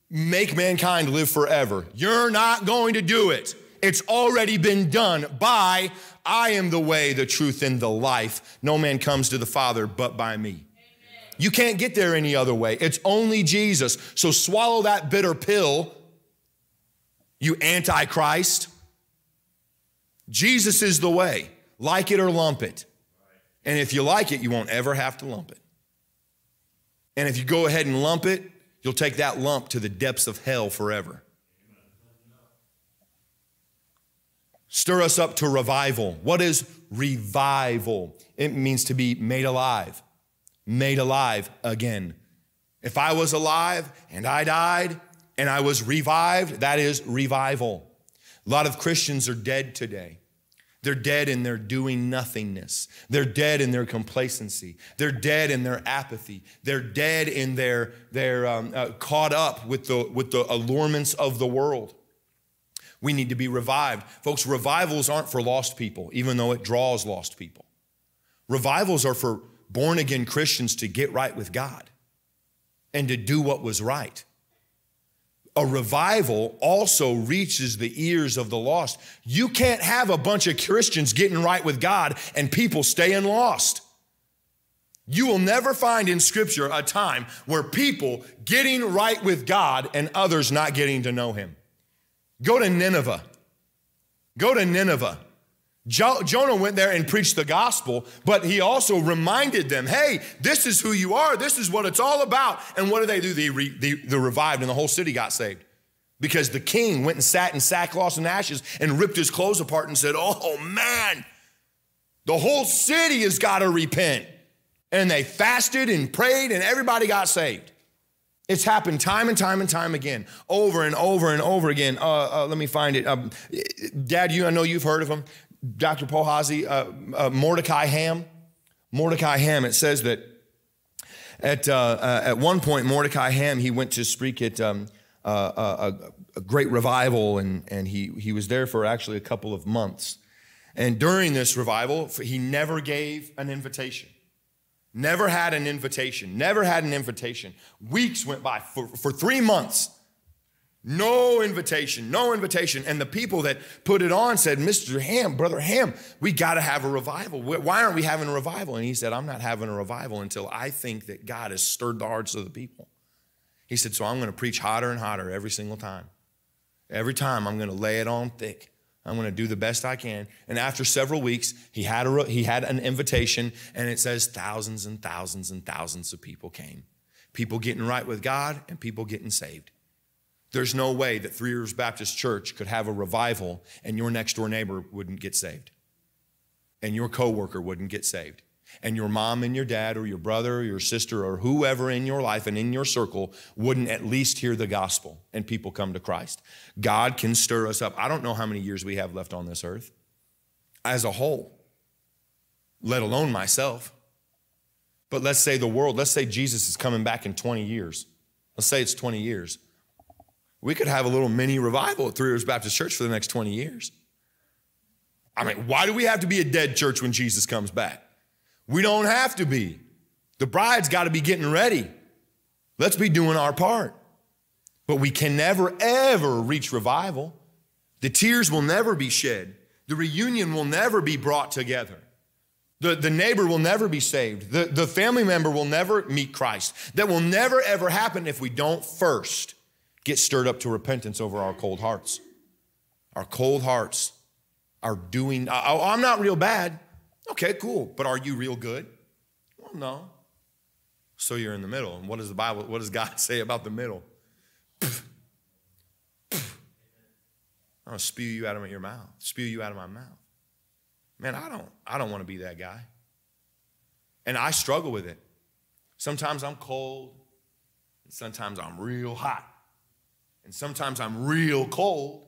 make mankind live forever. You're not going to do it. It's already been done by I am the way, the truth, and the life. No man comes to the Father but by me. You can't get there any other way. It's only Jesus. So swallow that bitter pill, you antichrist. Jesus is the way. Like it or lump it. And if you like it, you won't ever have to lump it. And if you go ahead and lump it, you'll take that lump to the depths of hell forever. Stir us up to revival. What is revival? It means to be made alive, made alive again. If I was alive and I died and I was revived, that is revival. A lot of Christians are dead today. They're dead in their doing nothingness. They're dead in their complacency. They're dead in their apathy. They're dead in their, their um, uh, caught up with the, with the allurements of the world. We need to be revived. Folks, revivals aren't for lost people, even though it draws lost people. Revivals are for born again Christians to get right with God and to do what was right. A revival also reaches the ears of the lost. You can't have a bunch of Christians getting right with God and people staying lost. You will never find in Scripture a time where people getting right with God and others not getting to know Him. Go to Nineveh. Go to Nineveh. Jo- Jonah went there and preached the gospel, but he also reminded them, hey, this is who you are. This is what it's all about. And what did they do? They, re- they, they revived and the whole city got saved. Because the king went and sat in sackcloth and ashes and ripped his clothes apart and said, oh man, the whole city has got to repent. And they fasted and prayed and everybody got saved. It's happened time and time and time again, over and over and over again. Uh, uh, let me find it. Um, Dad, you, I know you've heard of him. Dr. Paul Hazy, uh, uh, Mordecai Ham. Mordecai Ham, it says that at, uh, uh, at one point, Mordecai Ham, he went to speak at um, a, a, great revival, and, and he, he was there for actually a couple of months. And during this revival, he never gave an invitation. Never had an invitation. Never had an invitation. Weeks went by for, for three months. No invitation, no invitation. And the people that put it on said, Mr. Ham, Brother Ham, we got to have a revival. Why aren't we having a revival? And he said, I'm not having a revival until I think that God has stirred the hearts of the people. He said, So I'm going to preach hotter and hotter every single time. Every time I'm going to lay it on thick. I'm going to do the best I can. And after several weeks, he had, a, he had an invitation, and it says thousands and thousands and thousands of people came. People getting right with God and people getting saved. There's no way that Three Rivers Baptist Church could have a revival and your next door neighbor wouldn't get saved, and your coworker wouldn't get saved, and your mom and your dad or your brother or your sister or whoever in your life and in your circle wouldn't at least hear the gospel and people come to Christ. God can stir us up. I don't know how many years we have left on this earth as a whole, let alone myself. But let's say the world, let's say Jesus is coming back in 20 years. Let's say it's 20 years. We could have a little mini revival at Three Rivers Baptist Church for the next 20 years. I mean, why do we have to be a dead church when Jesus comes back? We don't have to be. The bride's got to be getting ready. Let's be doing our part. But we can never, ever reach revival. The tears will never be shed. The reunion will never be brought together. The, the neighbor will never be saved. The, the family member will never meet Christ. That will never, ever happen if we don't first get stirred up to repentance over our cold hearts. Our cold hearts are doing, oh, I'm not real bad. Okay, cool. But are you real good? Well, no. So you're in the middle. And what does the Bible, what does God *laughs* say about the middle? I'm gonna spew you out of your mouth, spew you out of my mouth. Man, I don't, I don't want to be that guy. And I struggle with it. Sometimes I'm cold, and sometimes I'm real hot. And sometimes I'm real cold,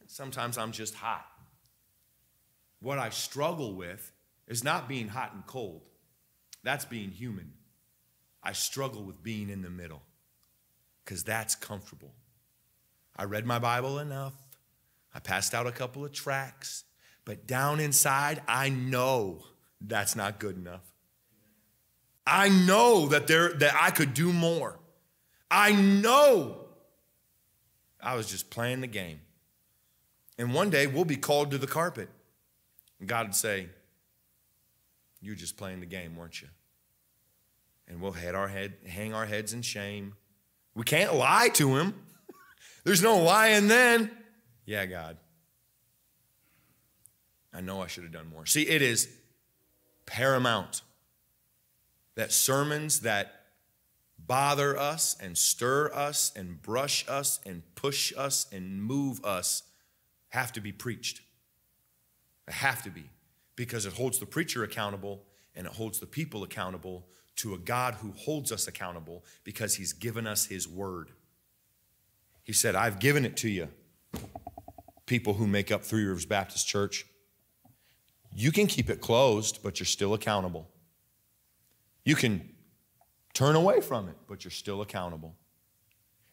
and sometimes I'm just hot. What I struggle with is not being hot and cold. That's being human. I struggle with being in the middle because that's comfortable. I read my Bible enough. I passed out a couple of tracts, but down inside, I know that's not good enough. I know that there that I could do more. I know I was just playing the game. And one day we'll be called to the carpet. And God would say, You were just playing the game, weren't you? And we'll head our head, hang our heads in shame. We can't lie to him. *laughs* There's no lying then. Yeah, God. I know I should have done more. See, it is paramount that sermons that bother us and stir us and brush us and push us and move us have to be preached. They have to be because it holds the preacher accountable and it holds the people accountable to a God who holds us accountable because he's given us his word. He said, I've given it to you, people who make up Three Rivers Baptist Church. You can keep it closed, but you're still accountable. You can turn away from it, but you're still accountable.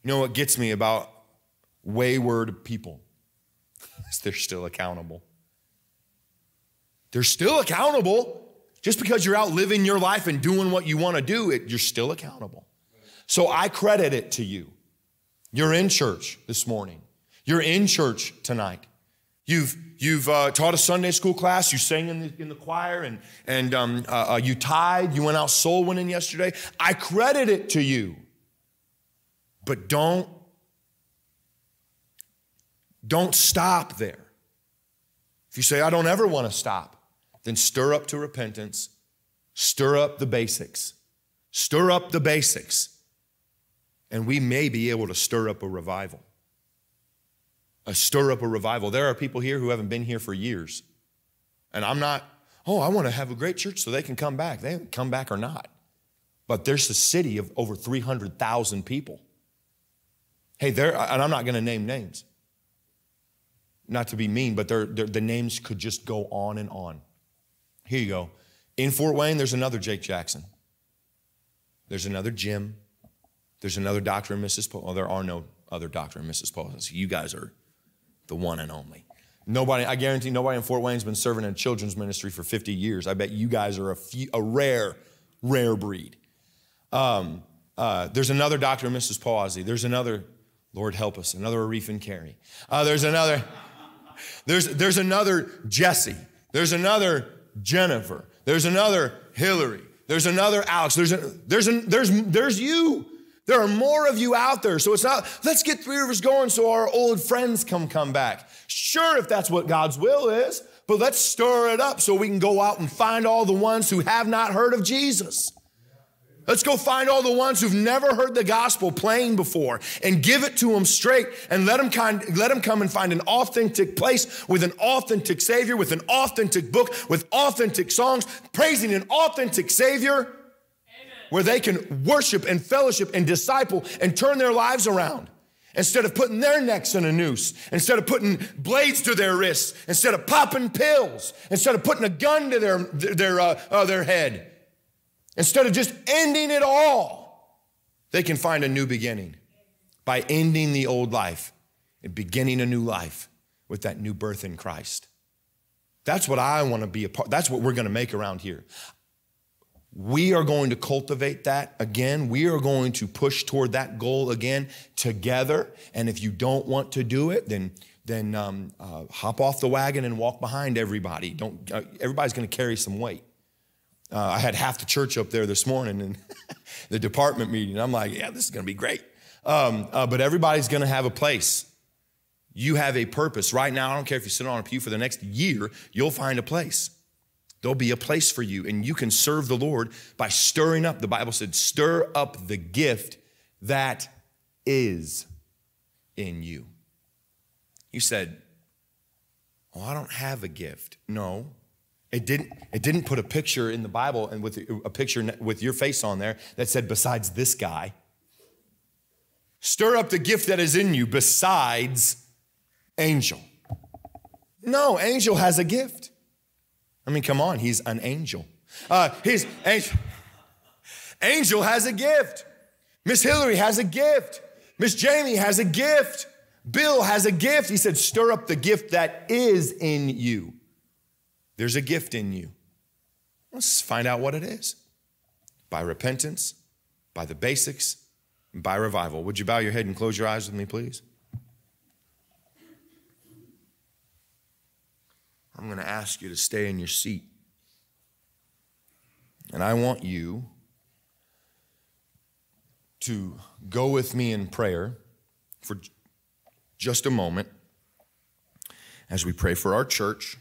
You know what gets me about wayward people? *laughs* they're still accountable. They're still accountable. Just because you're out living your life and doing what you want to do, it, you're still accountable. So I credit it to you. You're in church this morning. You're in church tonight. You've, you've uh, taught a Sunday school class, you sang in the, in the choir, and, and um, uh, uh, you tied, you went out soul winning yesterday. I credit it to you. But don't, don't stop there. If you say, I don't ever want to stop, then stir up to repentance, stir up the basics, stir up the basics, and we may be able to stir up a revival. A stir up a revival. There are people here who haven't been here for years. And I'm not, oh, I want to have a great church so they can come back. They come back or not. But there's a city of over 300,000 people. Hey, there, and I'm not going to name names. Not to be mean, but they're, they're, the names could just go on and on. Here you go. In Fort Wayne, there's another Jake Jackson. There's another Jim. There's another Dr. and Mrs. Paul. Well, there are no other Dr. and Mrs. Paul. You guys are the one and only. Nobody, I guarantee nobody in Fort Wayne's been serving in a children's ministry for 50 years. I bet you guys are a, few, a rare, rare breed. Um, uh, there's another Dr. and Mrs. Pawsey. There's another, Lord help us, another Arif and Carrie. Uh, there's another, there's, there's another Jesse. There's another Jennifer. There's another Hillary. There's another Alex. There's, a, there's, a, there's, there's you. There are more of you out there. So it's not, let's get Three Rivers going so our old friends come come back. Sure, if that's what God's will is, but let's stir it up so we can go out and find all the ones who have not heard of Jesus. Let's go find all the ones who've never heard the gospel playing before and give it to them straight and let them, kind, let them come and find an authentic place with an authentic Savior, with an authentic book, with authentic songs, praising an authentic Savior. Where they can worship and fellowship and disciple and turn their lives around. Instead of putting their necks in a noose, instead of putting blades to their wrists, instead of popping pills, instead of putting a gun to their, their, uh, uh, their head, Instead of just ending it all, they can find a new beginning by ending the old life and beginning a new life with that new birth in Christ. That's what I want to be a part. That's what we're going to make around here. We are going to cultivate that again. We are going to push toward that goal again together. And if you don't want to do it, then then um, uh, hop off the wagon and walk behind everybody. Don't. Uh, everybody's going to carry some weight. Uh, I had half the church up there this morning in *laughs* the department meeting. I'm like, yeah, this is going to be great. Um, uh, but everybody's going to have a place. You have a purpose. Right now, I don't care if you sit on a pew for the next year, you'll find a place. There'll be a place for you, and you can serve the Lord by stirring up. The Bible said, stir up the gift that is in you. You said, Oh, I don't have a gift. No, it didn't, it didn't put a picture in the Bible and with a picture with your face on there that said, besides this guy. Stir up the gift that is in you besides angel. No, angel has a gift. I mean, come on, he's an angel. Uh, he's angel. Angel has a gift. Miss Hillary has a gift. Miss Jamie has a gift. Bill has a gift. He said, stir up the gift that is in you. There's a gift in you. Let's find out what it is by repentance, by the basics, by revival. Would you bow your head and close your eyes with me, please? I'm going to ask you to stay in your seat. And I want you to go with me in prayer for just a moment as we pray for our church,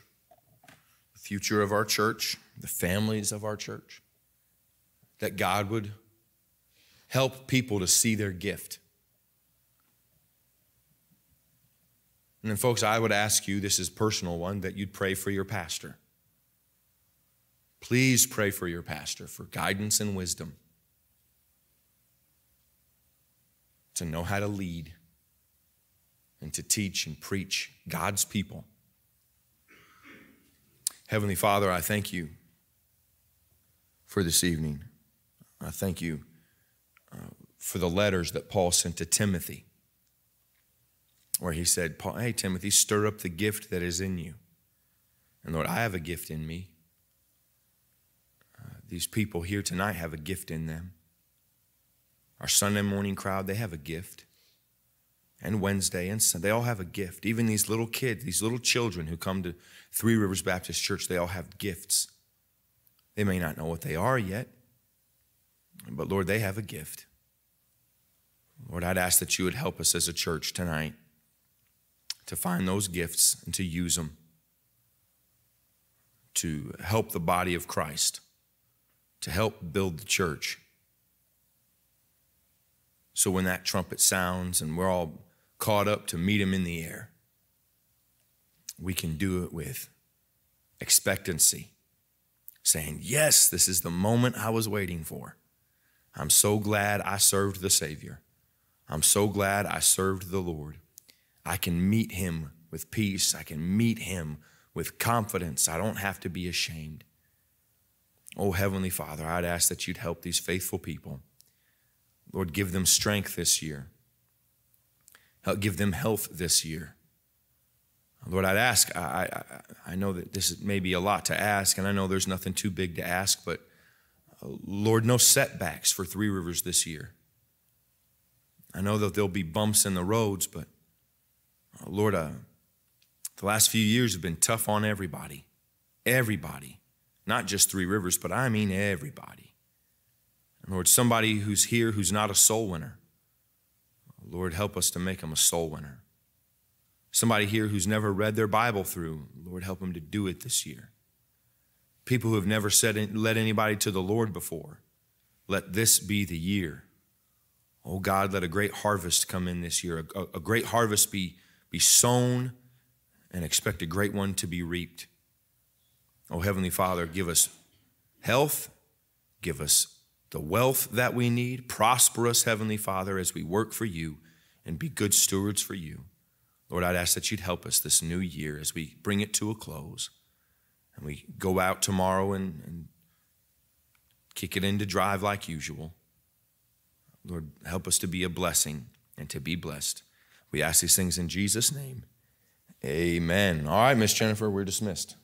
the future of our church, the families of our church, that God would help people to see their gift. And then, folks, I would ask you this is personal one that you'd pray for your pastor. Please pray for your pastor for guidance and wisdom to know how to lead and to teach and preach God's people. Heavenly Father, I thank you for this evening. I thank you uh, for the letters that Paul sent to Timothy, where he said, Hey, Timothy, stir up the gift that is in you. And Lord, I have a gift in me. Uh, these people here tonight have a gift in them. Our Sunday morning crowd, they have a gift. And Wednesday and Sunday, they all have a gift. Even these little kids, these little children who come to Three Rivers Baptist Church, they all have gifts. They may not know what they are yet, but Lord, they have a gift. Lord, I'd ask that you would help us as a church tonight to find those gifts and to use them to help the body of Christ, to help build the church. So when that trumpet sounds and we're all caught up to meet him in the air, we can do it with expectancy, saying, Yes, this is the moment I was waiting for. I'm so glad I served the Savior. I'm so glad I served the Lord. I can meet him with peace. I can meet him with confidence. I don't have to be ashamed. Oh, Heavenly Father, I'd ask that you'd help these faithful people. Lord, give them strength this year. Help give them health this year. Lord, I'd ask, I, I, I know that this may be a lot to ask, and I know there's nothing too big to ask, but Lord, no setbacks for Three Rivers this year. I know that there'll be bumps in the roads, but uh, Lord, uh, the last few years have been tough on everybody. Everybody. Not just Three Rivers, but I mean everybody. Lord, somebody who's here who's not a soul winner, Lord, help us to make them a soul winner. Somebody here who's never read their Bible through, Lord, help them to do it this year people who have never said, led anybody to the Lord before. Let this be the year. Oh God, let a great harvest come in this year, a, a great harvest be, be sown, and expect a great one to be reaped. Oh Heavenly Father, give us health, give us the wealth that we need. Prosper us, Heavenly Father, as we work for you and be good stewards for you. Lord, I'd ask that you'd help us this new year as we bring it to a close and we go out tomorrow and, and kick it into drive like usual. Lord, help us to be a blessing and to be blessed. We ask these things in Jesus' name. Amen. All right, Miss Jennifer, we're dismissed.